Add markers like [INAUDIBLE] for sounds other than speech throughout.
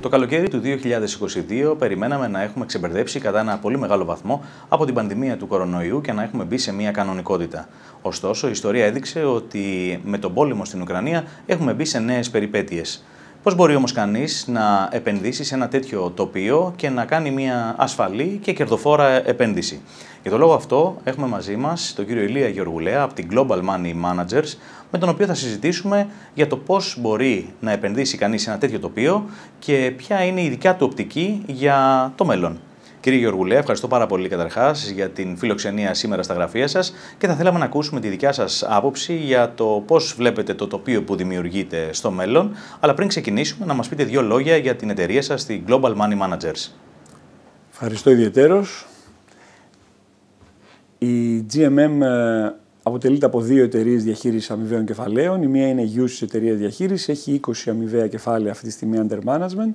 Το καλοκαίρι του 2022 περιμέναμε να έχουμε ξεμπερδέψει κατά ένα πολύ μεγάλο βαθμό από την πανδημία του κορονοϊού και να έχουμε μπει σε μια κανονικότητα. Ωστόσο, η ιστορία έδειξε ότι με τον πόλεμο στην Ουκρανία έχουμε μπει σε νέες περιπέτειες. Πώς μπορεί όμως κανείς να επενδύσει σε ένα τέτοιο τοπίο και να κάνει μια ασφαλή και κερδοφόρα επένδυση; Για τον λόγο αυτό έχουμε μαζί μας τον κύριο Ηλία Γεωργουλέα από την Global Money Managers, με τον οποίο θα συζητήσουμε για το πώς μπορεί να επενδύσει κανείς σε ένα τέτοιο τοπίο και ποια είναι η δικιά του οπτική για το μέλλον. Κύριε Γεωργουλέα, ευχαριστώ πάρα πολύ καταρχάς για την φιλοξενία σήμερα στα γραφεία σας και θα θέλαμε να ακούσουμε τη δικιά σας άποψη για το πώς βλέπετε το τοπίο που δημιουργείται στο μέλλον. Αλλά πριν ξεκινήσουμε, να μας πείτε δύο λόγια για την εταιρεία σας, τη Global Money Managers. Ευχαριστώ ιδιαίτερω. Η GMM ε, αποτελείται από δύο εταιρείες διαχείρισης αμοιβαίων κεφαλαίων. Η μία είναι η USIS εταιρεία διαχείρισης, έχει 20 αμοιβαία κεφάλαια αυτή τη στιγμή under management.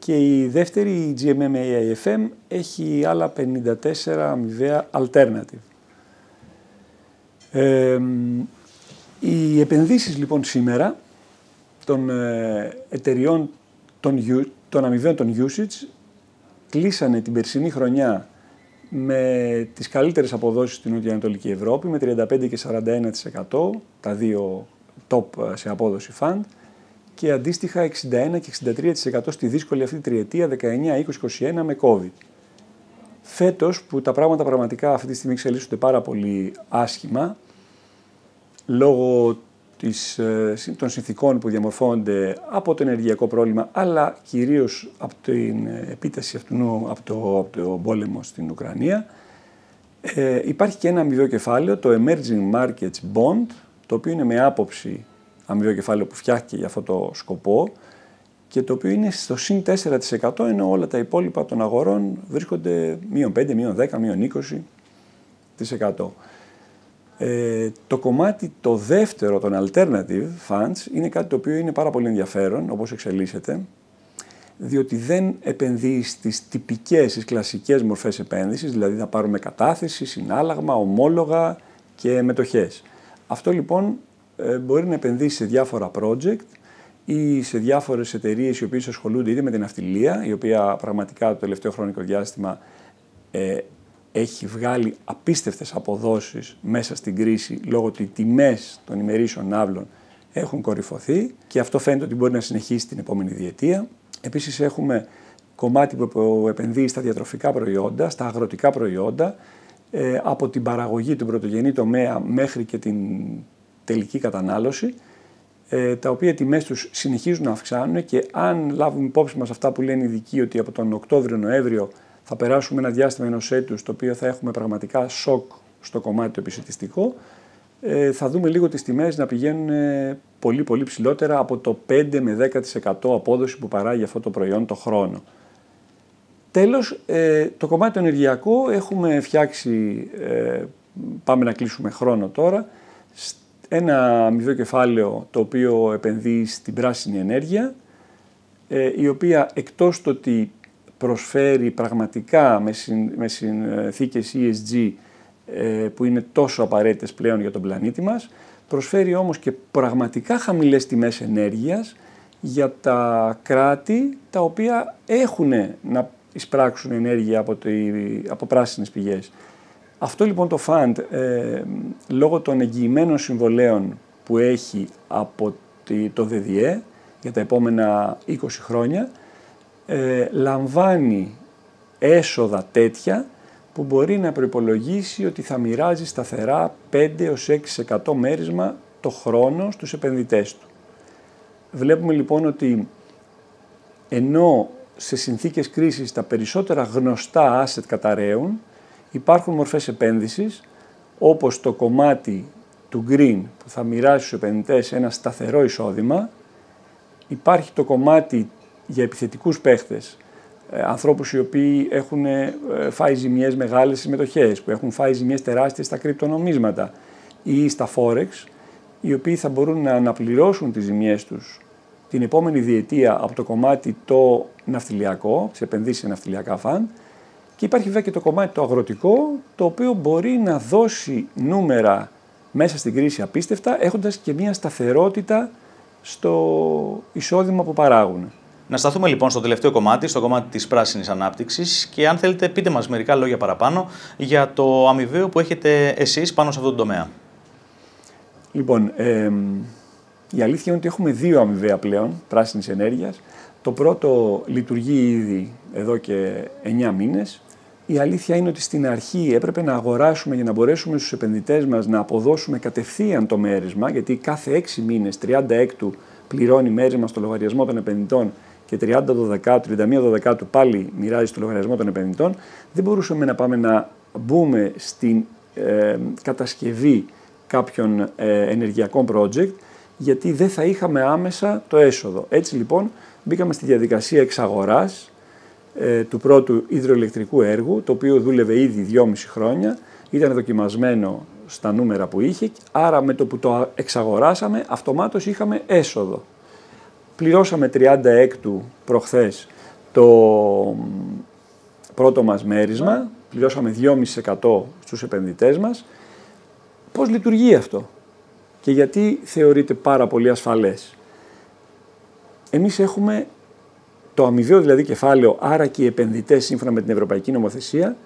Και η δεύτερη, η GMM AIFM, έχει άλλα 54 αμοιβαία alternative. Ε, οι επενδύσεις λοιπόν σήμερα των ε, εταιριών των, των αμοιβαίων των usage κλείσανε την περσινή χρονιά με τις καλύτερες αποδόσεις στην Νοτιοανατολική Ευρώπη με 35 και 41% τα δύο top ε, σε απόδοση fund και αντίστοιχα 61 και 63% στη δύσκολη αυτή τριετία 19, 20, 21 με COVID. Φέτος που τα πράγματα πραγματικά αυτή τη στιγμή εξελίσσονται πάρα πολύ άσχημα λόγω της, ε, των συνθήκων που διαμορφώνονται από το ενεργειακό πρόβλημα αλλά κυρίως από την επίταση αυτού, από, το, από το πόλεμο στην Ουκρανία ε, υπάρχει και ένα αμοιβαίο κεφάλαιο, το Emerging Markets Bond, το οποίο είναι με άποψη αμοιβαίο κεφάλαιο που φτιάχτηκε για αυτό το σκοπό και το οποίο είναι στο συν 4% ενώ όλα τα υπόλοιπα των αγορών βρίσκονται μείον 5, μείον 10, μείον 20%. Ε, το κομμάτι το δεύτερο των alternative funds είναι κάτι το οποίο είναι πάρα πολύ ενδιαφέρον όπως εξελίσσεται διότι δεν επενδύει στις τυπικές, στις κλασικές μορφές επένδυσης, δηλαδή θα πάρουμε κατάθεση, συνάλλαγμα, ομόλογα και μετοχές. Αυτό λοιπόν ε, μπορεί να επενδύσει σε διάφορα project ή σε διάφορες εταιρείες οι οποίες ασχολούνται είτε με την αυτιλία, η οποία πραγματικά το τελευταίο χρονικό διάστημα ε, έχει βγάλει απίστευτες αποδόσεις μέσα στην κρίση λόγω ότι οι τιμές των ημερήσεων ναύλων έχουν κορυφωθεί και αυτό φαίνεται ότι μπορεί να συνεχίσει την επόμενη διετία. Επίσης έχουμε κομμάτι που επενδύει στα διατροφικά προϊόντα, στα αγροτικά προϊόντα, ε, από την παραγωγή του πρωτογενή τομέα μέχρι και την τελική κατανάλωση, ε, τα οποία τιμές τους συνεχίζουν να αυξάνουν και αν λάβουμε υπόψη μας αυτά που λένε οι ειδικοί ότι από τον Οκτώβριο-Νοέμβριο θα περάσουμε ένα διάστημα ενός έτους το οποίο θα έχουμε πραγματικά σοκ στο κομμάτι το επισητιστικό, ε, θα δούμε λίγο τις τιμές να πηγαίνουν ε, πολύ πολύ ψηλότερα από το 5 με 10% απόδοση που παράγει αυτό το προϊόν το χρόνο. Τέλος, το κομμάτι το ενεργειακό έχουμε φτιάξει, πάμε να κλείσουμε χρόνο τώρα, ένα αμοιβαίο κεφάλαιο το οποίο επενδύει στην πράσινη ενέργεια, ε, η οποία εκτός το ότι προσφέρει πραγματικά με, συν, με συνθήκες ESG ε, που είναι τόσο απαραίτητες πλέον για τον πλανήτη μας, προσφέρει όμως και πραγματικά χαμηλές τιμές ενέργειας για τα κράτη τα οποία έχουν να εισπράξουν ενέργεια από, το, από πράσινες πηγές. Αυτό λοιπόν το fund, ε, λόγω των εγγυημένων συμβολέων που έχει από το ΔΔΕ για τα επόμενα 20 χρόνια, ε, λαμβάνει έσοδα τέτοια που μπορεί να προϋπολογίσει ότι θα μοιράζει σταθερά 5 6% μέρισμα το χρόνο στους επενδυτές του. Βλέπουμε λοιπόν ότι ενώ σε συνθήκες κρίσης τα περισσότερα γνωστά asset καταραίουν, Υπάρχουν μορφές επένδυσης, όπως το κομμάτι του green που θα μοιράσει στους επενδυτές ένα σταθερό εισόδημα. Υπάρχει το κομμάτι για επιθετικούς παίχτες, ε, ανθρώπους οι οποίοι έχουν ε, φάει ζημιές μεγάλες στις μετοχές, που έχουν φάει ζημιές τεράστιες στα κρυπτονομίσματα ή στα forex, οι οποίοι θα μπορούν να αναπληρώσουν τις ζημιές τους την επόμενη διετία από το κομμάτι το ναυτιλιακό, τις επενδύσεις σε ναυτιλιακά φαν, και υπάρχει βέβαια και το κομμάτι το αγροτικό, το οποίο μπορεί να δώσει νούμερα μέσα στην κρίση απίστευτα, έχοντας και μια σταθερότητα στο εισόδημα που παράγουν. Να σταθούμε λοιπόν στο τελευταίο κομμάτι, στο κομμάτι της πράσινης ανάπτυξης και αν θέλετε πείτε μας μερικά λόγια παραπάνω για το αμοιβαίο που έχετε εσείς πάνω σε αυτό το τομέα. Λοιπόν, ε, η αλήθεια είναι ότι έχουμε δύο αμοιβαία πλέον πράσινης ενέργειας. Το πρώτο λειτουργεί ήδη εδώ και 9 μήνες. Η αλήθεια είναι ότι στην αρχή έπρεπε να αγοράσουμε για να μπορέσουμε στους επενδυτές μας να αποδώσουμε κατευθείαν το μέρισμα, γιατί κάθε 6 μήνες, 36 πληρώνει μέρισμα στο λογαριασμό των επενδυτών και 30 12, 31 12 πάλι μοιράζει στο λογαριασμό των επενδυτών, δεν μπορούσαμε να πάμε να μπούμε στην ε, κατασκευή κάποιων ε, ενεργειακών project, γιατί δεν θα είχαμε άμεσα το έσοδο. Έτσι λοιπόν μπήκαμε στη διαδικασία εξαγοράς ε, του πρώτου υδροελεκτρικού έργου, το οποίο δούλευε ήδη 2,5 χρόνια, ήταν δοκιμασμένο στα νούμερα που είχε, άρα με το που το εξαγοράσαμε, αυτομάτως είχαμε έσοδο. Πληρώσαμε 36 προχθές το πρώτο μας μέρισμα, πληρώσαμε 2,5% στους επενδυτές μας. Πώς λειτουργεί αυτό και γιατί θεωρείται πάρα πολύ ασφαλές; Εμείς έχουμε το αμοιβαίο δηλαδή κεφάλαιο, άρα και οι επενδυτές σύμφωνα με την Ευρωπαϊκή Νομοθεσία,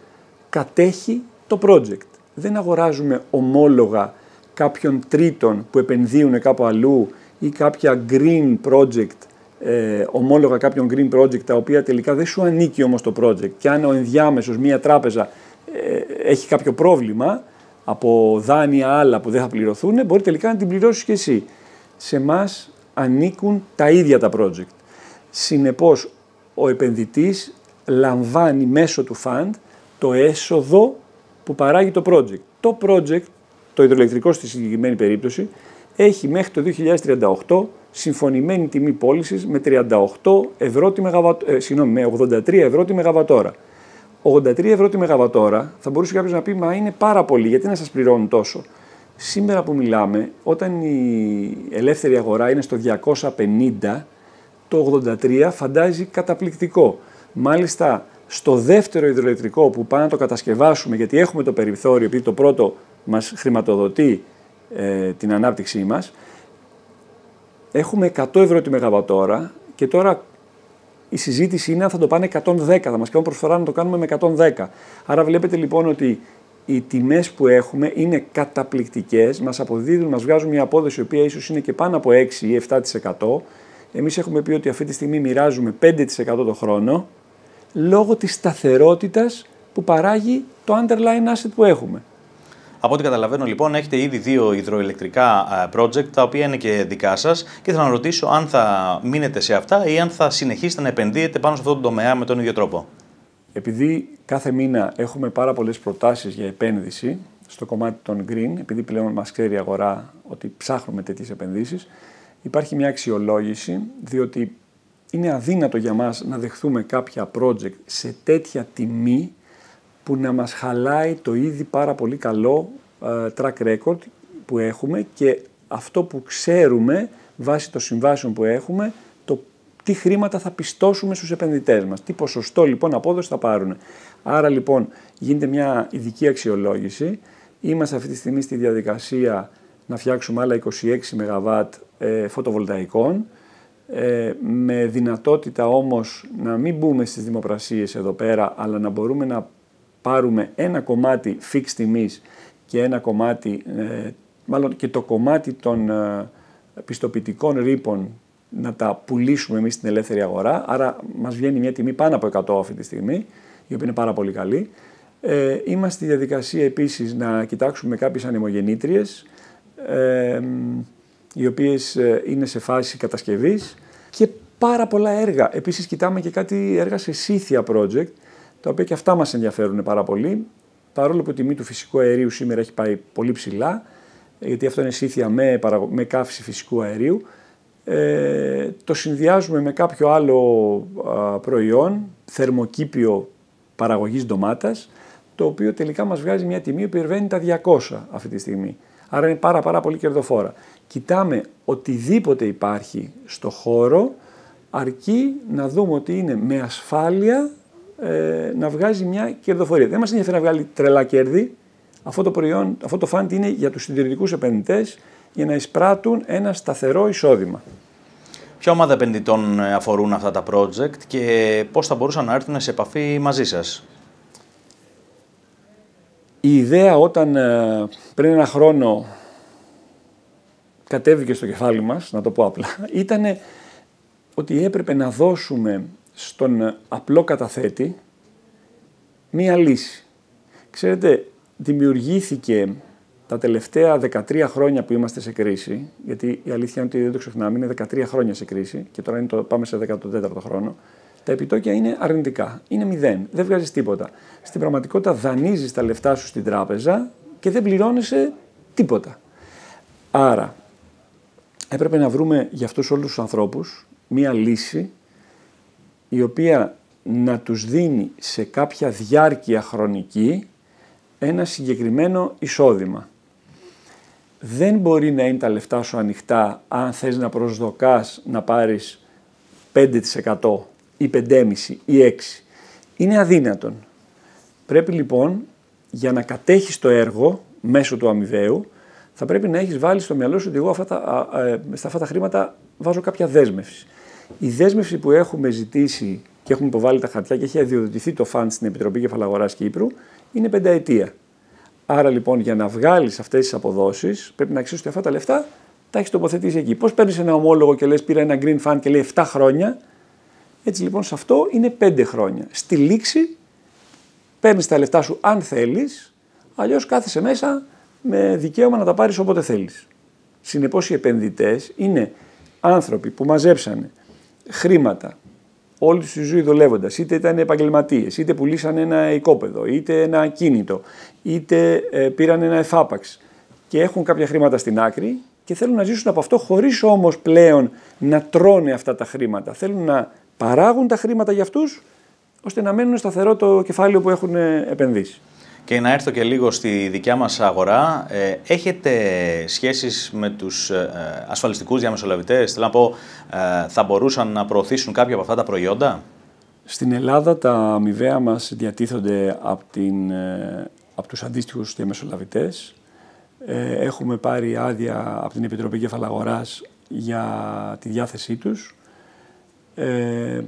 κατέχει το project. Δεν αγοράζουμε ομόλογα κάποιων τρίτων που επενδύουν κάπου αλλού ή κάποια green project, ε, ομόλογα κάποιων green project τα οποία τελικά δεν σου ανήκει όμως το project και αν ο ενδιάμεσος μία τράπεζα ε, έχει κάποιο πρόβλημα από δάνεια άλλα που δεν θα πληρωθούν, μπορεί τελικά να την πληρώσεις και εσύ. Σε εμά ανήκουν τα ίδια τα project. Συνεπώς, ο επενδυτής λαμβάνει μέσω του fund το έσοδο που παράγει το project. Το project, το υδροελεκτρικό στη συγκεκριμένη περίπτωση, έχει μέχρι το 2038 συμφωνημένη τιμή πώλησης με 38 ευρώ τη ε, συγγνώμη, με 83 ευρώ τη μεγαβατόρα. 83 ευρώ τη μεγαβατόρα θα μπορούσε κάποιος να πει Μα είναι πάρα πολύ, γιατί να σας πληρώνουν τόσο; Σήμερα που μιλάμε, όταν η ελεύθερη αγορά είναι στο 250, το 83 φαντάζει καταπληκτικό. Μάλιστα, στο δεύτερο υδροελεκτρικό που πάμε να το κατασκευάσουμε, γιατί έχουμε το περιθώριο, επειδή το πρώτο μας χρηματοδοτεί ε, την ανάπτυξή μας, έχουμε 100 ευρώ τη μεγαβατόρα και τώρα η συζήτηση είναι αν θα το πάνε 110, θα μας κάνουν προσφορά να το κάνουμε με 110. Άρα βλέπετε λοιπόν ότι οι τιμές που έχουμε είναι καταπληκτικές, μας αποδίδουν, μας βγάζουν μια απόδοση η οποία ίσως είναι και πάνω από 6 ή 7%. Εμείς έχουμε πει ότι αυτή τη στιγμή μοιράζουμε 5% το χρόνο, λόγω της σταθερότητας που παράγει το underline asset που έχουμε. Από ό,τι καταλαβαίνω λοιπόν έχετε ήδη δύο υδροελεκτρικά project τα οποία είναι και δικά σας και θα να ρωτήσω αν θα μείνετε σε αυτά ή αν θα συνεχίσετε να επενδύετε πάνω σε αυτό το τομέα με τον ίδιο τρόπο. Επειδή κάθε μήνα έχουμε πάρα πολλές προτάσεις για επένδυση στο κομμάτι των green, επειδή πλέον μας ξέρει η αγορά ότι ψάχνουμε τέτοιες επενδύσεις, υπάρχει μια αξιολόγηση διότι είναι αδύνατο για μας να δεχθούμε κάποια project σε τέτοια τιμή που να μας χαλάει το ήδη πάρα πολύ καλό uh, track record που έχουμε και αυτό που ξέρουμε βάσει των συμβάσεων που έχουμε, το τι χρήματα θα πιστώσουμε στους επενδυτές μας, τι ποσοστό λοιπόν απόδοση θα πάρουν. Άρα λοιπόν γίνεται μια ειδική αξιολόγηση. Είμαστε αυτή τη στιγμή στη διαδικασία να φτιάξουμε άλλα 26 ΜΒ ε, φωτοβολταϊκών, ε, με δυνατότητα όμως να μην μπούμε στις δημοπρασίες εδώ πέρα, αλλά να μπορούμε να πάρουμε ένα κομμάτι fixed τιμής και ένα κομμάτι, ε, μάλλον και το κομμάτι των ε, πιστοποιητικών ρήπων να τα πουλήσουμε εμείς στην ελεύθερη αγορά, άρα μας βγαίνει μια τιμή πάνω από 100 αυτή τη στιγμή, η οποία είναι πάρα πολύ καλή. Ε, είμαστε στη διαδικασία επίσης να κοιτάξουμε κάποιες ανεμογεννήτριες, ε, οι οποίες ε, είναι σε φάση κατασκευής και πάρα πολλά έργα. Επίσης κοιτάμε και κάτι έργα σε Scythia Project, τα οποία και αυτά μας ενδιαφέρουν πάρα πολύ, παρόλο που η τιμή του φυσικού αερίου σήμερα έχει πάει πολύ ψηλά, γιατί αυτό είναι σύνθια με, με καύση φυσικού αερίου, ε, το συνδυάζουμε με κάποιο άλλο προϊόν, θερμοκήπιο παραγωγής ντομάτας, το οποίο τελικά μας βγάζει μια τιμή που υπερβαίνει τα 200 αυτή τη στιγμή. Άρα είναι πάρα πάρα πολύ κερδοφόρα. Κοιτάμε οτιδήποτε υπάρχει στο χώρο, αρκεί να δούμε ότι είναι με ασφάλεια ε, να βγάζει μια κερδοφορία. Δεν μας ενδιαφέρει να βγάλει τρελά κέρδη. Αυτό το προϊόν, αυτό το φαντ είναι για τους συντηρητικούς επενδυτές για να εισπράττουν ένα σταθερό εισόδημα. Ποια ομάδα επενδυτών αφορούν αυτά τα project και πώς θα μπορούσαν να έρθουν σε επαφή μαζί σας; Η ιδέα όταν ε, πριν ένα χρόνο κατέβηκε στο κεφάλι μας, να το πω απλά, [LAUGHS] ήταν ότι έπρεπε να δώσουμε στον απλό καταθέτη μία λύση. Ξέρετε, δημιουργήθηκε τα τελευταία 13 χρόνια που είμαστε σε κρίση, γιατί η αλήθεια είναι ότι δεν το ξεχνάμε, είναι 13 χρόνια σε κρίση και τώρα είναι το, πάμε σε 14ο χρόνο, τα επιτόκια είναι αρνητικά. Είναι μηδέν. Δεν βγάζεις τίποτα. Στην πραγματικότητα δανείζεις τα λεφτά σου στην τράπεζα και δεν πληρώνεσαι τίποτα. Άρα, έπρεπε να βρούμε για αυτούς όλους τους ανθρώπους μία λύση η οποία να τους δίνει σε κάποια διάρκεια χρονική ένα συγκεκριμένο εισόδημα. Δεν μπορεί να είναι τα λεφτά σου ανοιχτά αν θες να προσδοκάς να πάρεις 5% ή 5,5% ή 6%. Είναι αδύνατον. Πρέπει λοιπόν για να κατέχεις το έργο μέσω του αμοιβαίου θα πρέπει να έχεις βάλει στο μυαλό σου ότι εγώ αυτά τα, ε, στα αυτά τα χρήματα βάζω κάποια δέσμευση. Η δέσμευση που έχουμε ζητήσει και έχουμε υποβάλει τα χαρτιά και έχει αδειοδοτηθεί το φαντ στην Επιτροπή Κεφαλαγοράς Κύπρου είναι πενταετία. Άρα λοιπόν για να βγάλεις αυτές τις αποδόσεις πρέπει να ξέρεις ότι αυτά τα λεφτά τα έχεις τοποθετήσει εκεί. Πώς παίρνεις ένα ομόλογο και λες: Πήρα ένα green fund και λέει 7 χρόνια. Έτσι λοιπόν σε αυτό είναι 5 χρόνια. Στη λήξη παίρνεις τα λεφτά σου αν θέλεις, αλλιώς κάθεσαι μέσα με δικαίωμα να τα πάρεις όποτε θέλεις. Συνεπώς οι επενδυτές είναι άνθρωποι που μαζέψανε χρήματα όλη τη ζωή δουλεύοντα, είτε ήταν επαγγελματίες, είτε πουλήσαν ένα οικόπεδο, είτε ένα ακίνητο, είτε ε, πήραν ένα εφάπαξ και έχουν κάποια χρήματα στην άκρη και θέλουν να ζήσουν από αυτό χωρίς όμως πλέον να τρώνε αυτά τα χρήματα. Θέλουν να παράγουν τα χρήματα για αυτούς ώστε να μένουν σταθερό το κεφάλαιο που έχουν επενδύσει. Και να έρθω και λίγο στη δικιά μας αγορά. Ε, έχετε σχέσεις με τους ε, ασφαλιστικούς διαμεσολαβητές; Θέλω να πω, ε, θα μπορούσαν να προωθήσουν κάποια από αυτά τα προϊόντα; Στην Ελλάδα τα αμοιβαία μας διατίθονται από, την, ε, από τους αντίστοιχους διαμεσολαβητές. Ε, έχουμε πάρει άδεια από την Επιτροπή Κεφαλαγοράς για τη διάθεσή τους. Ε,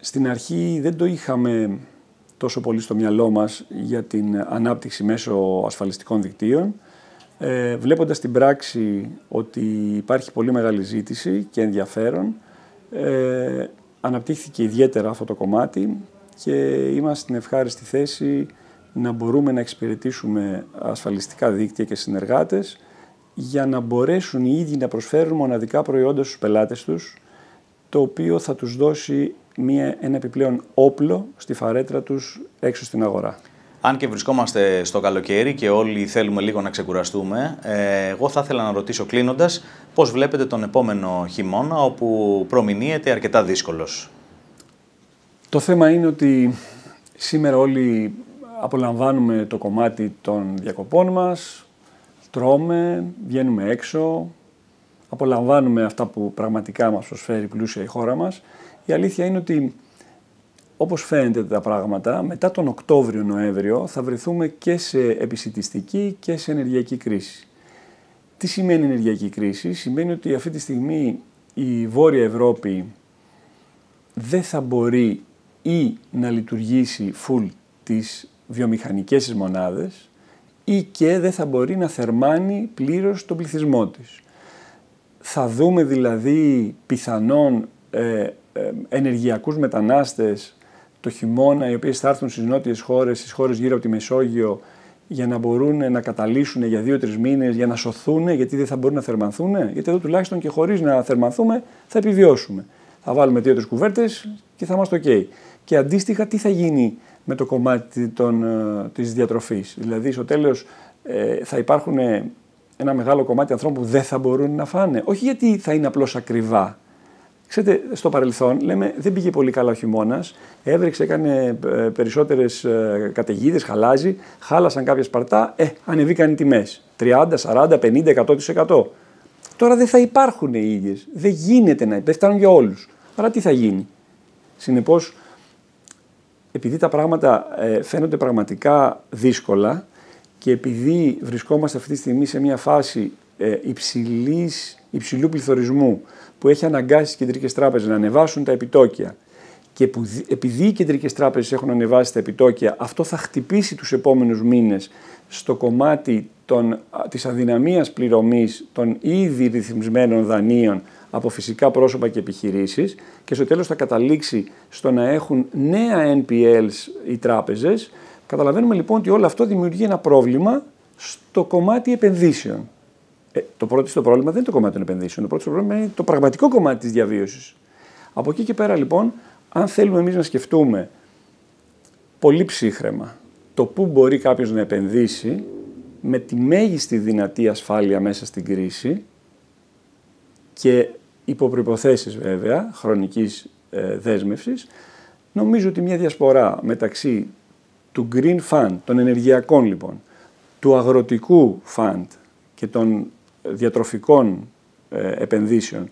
στην αρχή δεν το είχαμε τόσο πολύ στο μυαλό μας για την ανάπτυξη μέσω ασφαλιστικών δικτύων. Ε, βλέποντας την πράξη ότι υπάρχει πολύ μεγάλη ζήτηση και ενδιαφέρον, ε, αναπτύχθηκε ιδιαίτερα αυτό το κομμάτι και είμαστε στην ευχάριστη θέση να μπορούμε να εξυπηρετήσουμε ασφαλιστικά δίκτυα και συνεργάτες για να μπορέσουν οι ίδιοι να προσφέρουν μοναδικά προϊόντα στους πελάτες τους, το οποίο θα τους δώσει μια, ένα επιπλέον όπλο στη φαρέτρα τους έξω στην αγορά. Αν και βρισκόμαστε στο καλοκαίρι και όλοι θέλουμε λίγο να ξεκουραστούμε, ε, εγώ θα ήθελα να ρωτήσω κλείνοντας πώς βλέπετε τον επόμενο χειμώνα όπου προμηνύεται αρκετά δύσκολος; Το θέμα είναι ότι σήμερα όλοι απολαμβάνουμε το κομμάτι των διακοπών μας, τρώμε, βγαίνουμε έξω, απολαμβάνουμε αυτά που πραγματικά μας προσφέρει πλούσια η χώρα μας η αλήθεια είναι ότι όπως φαίνεται τα πράγματα, μετά τον Οκτώβριο-Νοέμβριο θα βρεθούμε και σε επισητιστική και σε ενεργειακή κρίση. Τι σημαίνει ενεργειακή κρίση; Σημαίνει ότι αυτή τη στιγμή η Βόρεια Ευρώπη δεν θα μπορεί ή να λειτουργήσει full τις βιομηχανικές της μονάδες ή και δεν θα μπορεί να θερμάνει πλήρως τον πληθυσμό της. Θα δούμε δηλαδή πιθανόν ε, ενεργειακούς μετανάστες το χειμώνα, οι οποίοι θα έρθουν στις νότιες χώρες, στις χώρες γύρω από τη Μεσόγειο, για να μπορούν να καταλύσουν για δύο-τρεις μήνες, για να σωθούν, γιατί δεν θα μπορούν να θερμανθούν. Γιατί εδώ τουλάχιστον και χωρίς να θερμανθούμε θα επιβιώσουμε. Θα βάλουμε δύο-τρεις κουβέρτες και θα είμαστε OK. Και αντίστοιχα, τι θα γίνει με το κομμάτι των, ε, της διατροφής; Δηλαδή, στο τέλος ε, θα υπάρχουν ένα μεγάλο κομμάτι ανθρώπων που δεν θα μπορούν να φάνε. Όχι γιατί θα είναι απλώς ακριβά, Ξέρετε, στο παρελθόν λέμε δεν πήγε πολύ καλά ο χειμώνας. Έβρεξε, έκανε ε, περισσότερες καταιγίδες, χαλάζει, χάλασαν κάποια σπαρτά, ε, ανεβήκαν οι τιμές. 30, 40, 50, 100%. Τώρα δεν θα υπάρχουν οι ίδιες. Δεν γίνεται να δεν φτάνουν για όλους. Άρα τι θα γίνει; Συνεπώς, επειδή τα πράγματα ε, φαίνονται πραγματικά δύσκολα και επειδή βρισκόμαστε αυτή τη στιγμή σε μια φάση ε, υψηλής υψηλού πληθωρισμού που έχει αναγκάσει τι κεντρικές τράπεζες να ανεβάσουν τα επιτόκια και που επειδή οι κεντρικές τράπεζες έχουν ανεβάσει τα επιτόκια, αυτό θα χτυπήσει τους επόμενους μήνες στο κομμάτι των, της αδυναμίας πληρωμής των ήδη ρυθμισμένων δανείων από φυσικά πρόσωπα και επιχειρήσεις και στο τέλος θα καταλήξει στο να έχουν νέα NPLs οι τράπεζες. Καταλαβαίνουμε λοιπόν ότι όλο αυτό δημιουργεί ένα πρόβλημα στο κομμάτι επενδύσεων. Ε, το πρώτο στο πρόβλημα δεν είναι το κομμάτι των επενδύσεων. Το πρώτο πρόβλημα είναι το πραγματικό κομμάτι της διαβίωσης. Από εκεί και πέρα λοιπόν, αν θέλουμε εμείς να σκεφτούμε πολύ ψύχρεμα το πού μπορεί κάποιος να επενδύσει με τη μέγιστη δυνατή ασφάλεια μέσα στην κρίση και υπό προϋποθέσεις βέβαια χρονικής ε, δέσμευσης, νομίζω ότι μια διασπορά μεταξύ του Green Fund, των ενεργειακών λοιπόν, του αγροτικού fund και των διατροφικών ε, επενδύσεων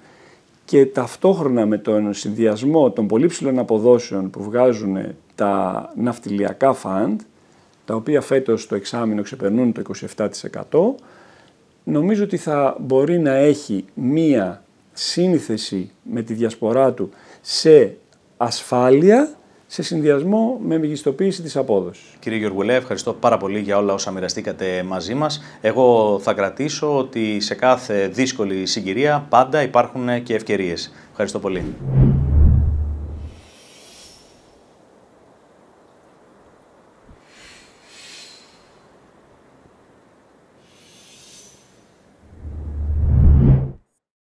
και ταυτόχρονα με τον συνδυασμό των πολύ ψηλών αποδόσεων που βγάζουν τα ναυτιλιακά fund, τα οποία φέτος το εξάμεινο ξεπερνούν το 27%, νομίζω ότι θα μπορεί να έχει μία σύνθεση με τη διασπορά του σε ασφάλεια σε συνδυασμό με μεγιστοποίηση της απόδοσης. Κύριε Γεωργουλέ, ευχαριστώ πάρα πολύ για όλα όσα μοιραστήκατε μαζί μας. Εγώ θα κρατήσω ότι σε κάθε δύσκολη συγκυρία πάντα υπάρχουν και ευκαιρίες. Ευχαριστώ πολύ.